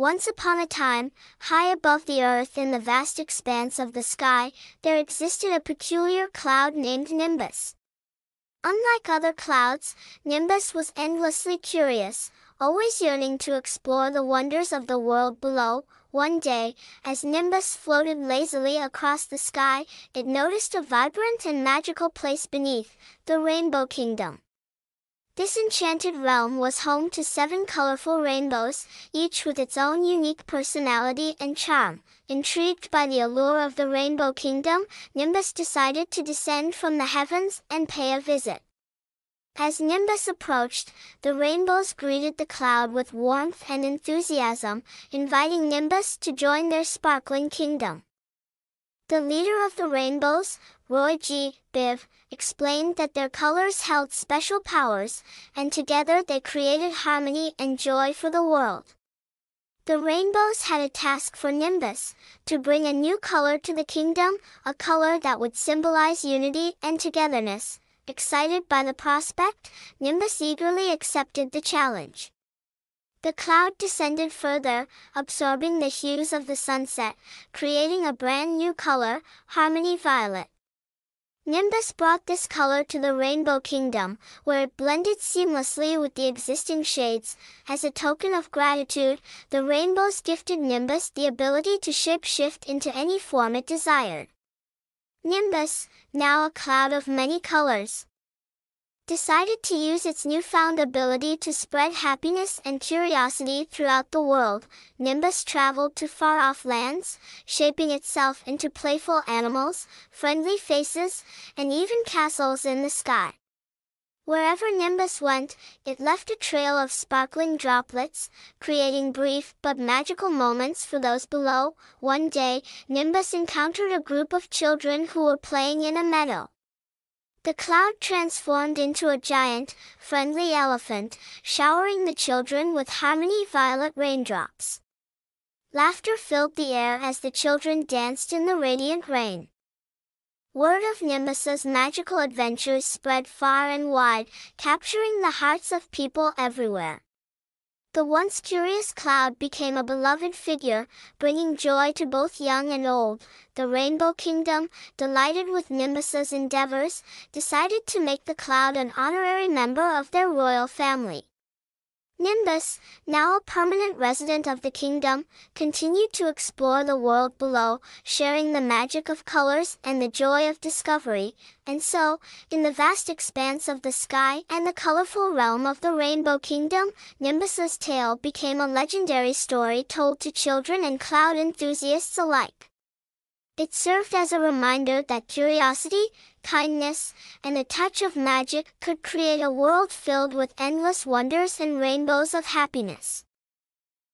Once upon a time, high above the earth in the vast expanse of the sky, there existed a peculiar cloud named Nimbus. Unlike other clouds, Nimbus was endlessly curious, always yearning to explore the wonders of the world below. One day, as Nimbus floated lazily across the sky, it noticed a vibrant and magical place beneath, the Rainbow Kingdom. This enchanted realm was home to seven colorful rainbows, each with its own unique personality and charm. Intrigued by the allure of the Rainbow Kingdom, Nimbus decided to descend from the heavens and pay a visit. As Nimbus approached, the rainbows greeted the cloud with warmth and enthusiasm, inviting Nimbus to join their sparkling kingdom. The leader of the rainbows, Roy G. Biv, explained that their colors held special powers, and together they created harmony and joy for the world. The rainbows had a task for Nimbus, to bring a new color to the kingdom, a color that would symbolize unity and togetherness. Excited by the prospect, Nimbus eagerly accepted the challenge. The cloud descended further, absorbing the hues of the sunset, creating a brand new color, Harmony Violet. Nimbus brought this color to the Rainbow Kingdom, where it blended seamlessly with the existing shades. As a token of gratitude, the rainbows gifted Nimbus the ability to shape-shift into any form it desired. Nimbus, now a cloud of many colors, decided to use its newfound ability to spread happiness and curiosity throughout the world, Nimbus traveled to far-off lands, shaping itself into playful animals, friendly faces, and even castles in the sky. Wherever Nimbus went, it left a trail of sparkling droplets, creating brief but magical moments for those below. One day, Nimbus encountered a group of children who were playing in a meadow. The cloud transformed into a giant, friendly elephant, showering the children with harmony violet raindrops. Laughter filled the air as the children danced in the radiant rain. Word of Nimbus's magical adventures spread far and wide, capturing the hearts of people everywhere. The once curious cloud became a beloved figure, bringing joy to both young and old. The Rainbow Kingdom, delighted with Nimbus's endeavors, decided to make the cloud an honorary member of their royal family. Nimbus, now a permanent resident of the kingdom, continued to explore the world below, sharing the magic of colors and the joy of discovery. And so, in the vast expanse of the sky and the colorful realm of the Rainbow Kingdom, Nimbus's tale became a legendary story told to children and cloud enthusiasts alike. It served as a reminder that curiosity, kindness, and a touch of magic could create a world filled with endless wonders and rainbows of happiness.